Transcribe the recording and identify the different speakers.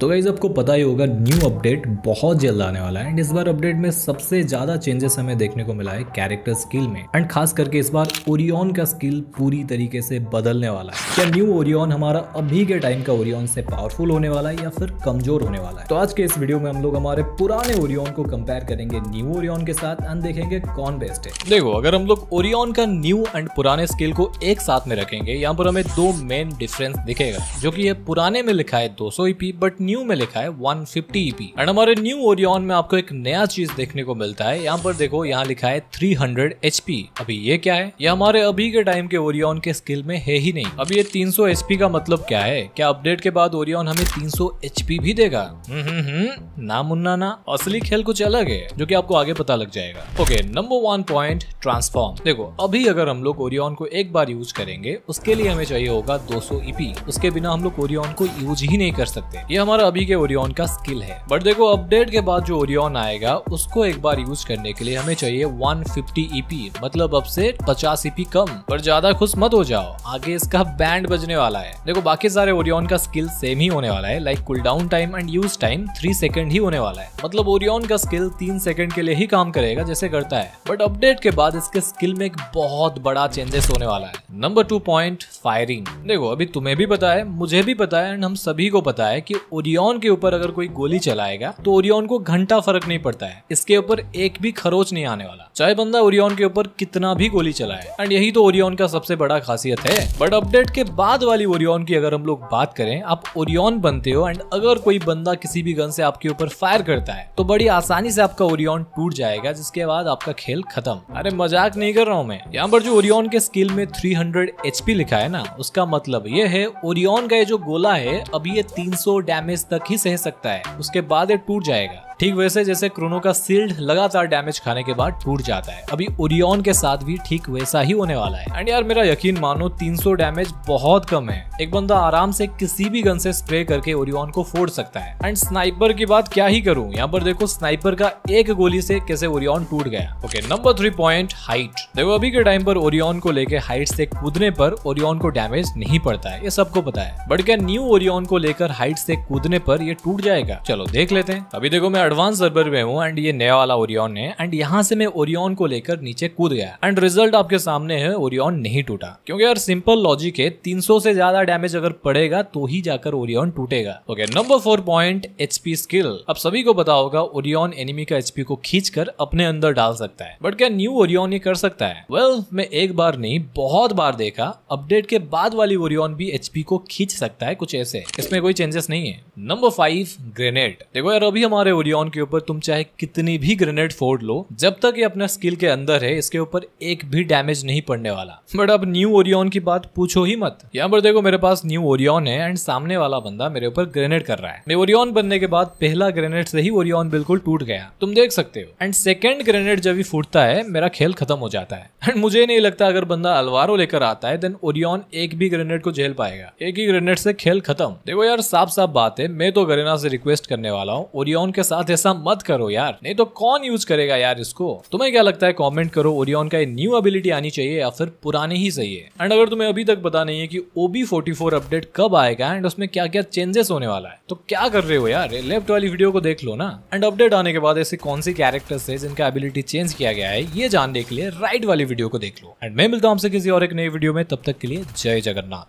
Speaker 1: तो गाइज़ आपको पता ही होगा न्यू अपडेट बहुत जल्द आने वाला है। एंड इस बार अपडेट में सबसे ज़्यादा चेंजेस हमें देखने को मिला है कैरेक्टर स्किल में। एंड खास करके इस बार ओरियन का स्किल पूरी तरीके से बदलने वाला है। क्या न्यू ओरियन हमारा अभी के टाइम का ओरियन से पावरफुल होने वाला है या फिर कमज़ोर होने वाला है? तो आज के इस वीडियो में हम लोग हमारे पुराने ओरियन को कंपेयर करेंगे न्यू ओरियन के साथ एंड देखेंगे कौन बेस्ट है।
Speaker 2: देखो, अगर हम लोग ओरियन का न्यू एंड पुराने स्किल को एक साथ में रखेंगे, यहाँ पर हमें दो मेन डिफरेंस दिखेगा, जो की ये पुराने में लिखा है 200 ईपी बट न्यू में लिखा है 150 ईपी एंड हमारे न्यू ओरियन में आपको एक नया चीज़ देखने को मिलता है। यहाँ पर देखो, यहाँ लिखा है 300 एचपी अभी ये क्या है? ये हमारे अभी के टाइम के ओरियन के स्किल में है ही नहीं। अभी ये 300 एचपी का मतलब क्या है? क्या अपडेट के बाद ओरियन हमें 300 एचपी भी देगा? ना मुन्ना ना। असली खेल कुछ अलग है, जो कि आपको आगे पता लग जाएगा। Okay number one point transform देखो, अभी अगर हम लोग ओरियन को एक बार यूज़ करेंगे, उसके लिए हमें चाहिए होगा 200 ईपी उसके बिना हम लोग ओरियन को यूज़ ही नहीं कर सकते। ये हमारा अभी के ओरियन का स्किल है। बट देखो अपडेट के बाद जो ओरियन आएगा, उसको एक बार यूज़ करने के लिए हमें चाहिए 150 ईपी मतलब अब से 50 ईपी कम। पर ज़्यादा खुश मत हो जाओ। आगे इसका बैंड बजने वाला है। देखो, बाकी सारे ओरियन का स्किल सेम ही होने वाला है। Like cool down time and use time three second ही होने वाला है। मतलब ओरियन का स्किल तीन सेकंड के लिए ही काम करेगा, जैसे करता है। बट अपडेट के बाद इसके स्किल में एक बहुत बड़ा चेंजेस होने वाला है। नंबर टू पॉइंट फायरिंग देखो, अभी तुम्हें भी पता है, मुझे भी पता है एंड हम सभी को पता है कि ओरियन के ऊपर अगर कोई गोली चलाएगा तो ओरियन को घंटा फ़र्क नहीं पड़ता है। इसके ऊपर एक भी खरोच नहीं आने वाला। चाहे बंदा ओरियन के ऊपर कितना भी गोली चलाए एंड यही तो ओरियन का सबसे बड़ा खासियत है। बट अपडेट के बाद वाली ओरियन की अगर हम लोग बात करें, आप ओरियन बनते हो एंड अगर कोई बंदा किसी भी गन से आपके ऊपर फायर करता है तो बड़ी आसानी से आपका ओरियन टूट जाएगा, जिसके बाद आपका खेल खत्म। अरे मज़ाक नहीं कर रहा हूँ मैं। यहाँ पर जो ओरियन के स्किल में 300 हंड्रेड लिखा है ना, उसका मतलब ये है ओरियन का ये जो गोला है, अभी ये 300 डैमेज तक ही सह सकता है। उसके बाद ये टूट जाएगा। ठीक वैसे जैसे क्रोनो का सील्ड लगातार डैमेज खाने के बाद टूट जाता है। अभी ओरियन के साथ भी ठीक वैसा ही होने वाला है। एंड यार, मेरा यकीन मानो 300 डैमेज बहुत कम है। एक बंदा आराम से किसी भी गन से स्प्रे करके ओरियन को फोड़ सकता है। एंड स्नाइपर की बात क्या ही करूँ? यहाँ पर देखो, स्नाइपर का एक गोली से कैसे ओरियन टूट गया। Okay number three point height देखो, अभी के टाइम पर ओरियन को लेकर हाइट से कूदने पर ओरियन को डैमेज नहीं पड़ता है। ये सबको पता है। बट क्या न्यू ओरियन को लेकर हाइट से कूदने पर ये टूट जाएगा? चलो, देख लेते हैं। अभी देखो, मैं एडवांस सर्वर में हूँ एंड ये नया वाला ओरियन है एंड यहाँ से मैं ओरियन को लेकर नीचे कूद गया। एंड रिज़ल्ट आपके सामने है ओरियन नहीं टूटा। क्योंकि यार सिंपल लॉजिक है 300 से ज़्यादा डैमेज अगर पड़ेगा तो ही जाकर ओरियन टूटेगा। Okay number four point HP skill अब सभी को होगा ओरियन एनिमी का एचपी को खींच अपने अंदर डाल सकता है। बट क्या न्यू ओरियन ये कर सकता है? वेल well, मैं एक बार नहीं बहुत बार देखा। अपडेट के बाद वाली ओरियन भी एचपी को खींच सकता है कुछ ऐसे। इसमें कोई चेंजेस नहीं है। नंबर फाइव ग्रेनेड देखो यार अभी हमारे ओरियन के ऊपर तुम चाहे कितनी भी ग्रेनेड फोड़ लो, जब तक ये अपना स्किल के अंदर है, इसके ऊपर एक भी डैमेज नहीं पड़ने वाला। बट अब न्यू ओरियन की बात पूछो ही मत। यहाँ पर देखो मेरे पास न्यू ओरियन है एंड सामने वाला बंदा मेरे ऊपर ग्रेनेड कर रहा है। मैं ओरियन बनने के बाद पहला ग्रेनेड से ही ओरियन बिल्कुल टूट गया। तुम देख सकते हो। एंड सेकेंड ग्रेनेड जब भी फूटता है, मेरा खेल खत्म हो जाता है। एंड मुझे नहीं लगता अगर बंदा अलवारो लेकर आता है देन ओरियन एक भी ग्रेनेड को झेल पाएगा। एक ही ग्रेनेड से खेल खत्म। देखो यार साफ़ साफ़ बात है, मैं तो गरेना से रिक्वेस्ट करने वाला हूँ। ओरियन के साथ ऐसा मत करो यार। नहीं तो कौन यूज़ करेगा यार इसको? तुम्हें क्या लगता है कमेंट करो ओरियन का न्यू एबिलिटी आनी चाहिए या फिर पुरानी ही सही है? एंड अगर तुम्हें अभी तक पता नहीं है कि ओबी फोर्टी फोर अपडेट कब आएगा एंड उसमें क्या क्या चेंजेस होने वाला है तो क्या कर रहे हो यार? लेफ़्ट वाली वीडियो को देख लो ना। एंड अपडेट आने के बाद ऐसे कौन सी कैरेक्टर्स है जिनका एबिलिटी चेंज किया गया है, ये जानने के लिए राइट वाली वीडियो को देख लो। एंड मैं मिलता हूँ आपसे किसी और एक नई वीडियो में, तब तक के लिए जय जगन्नाथ।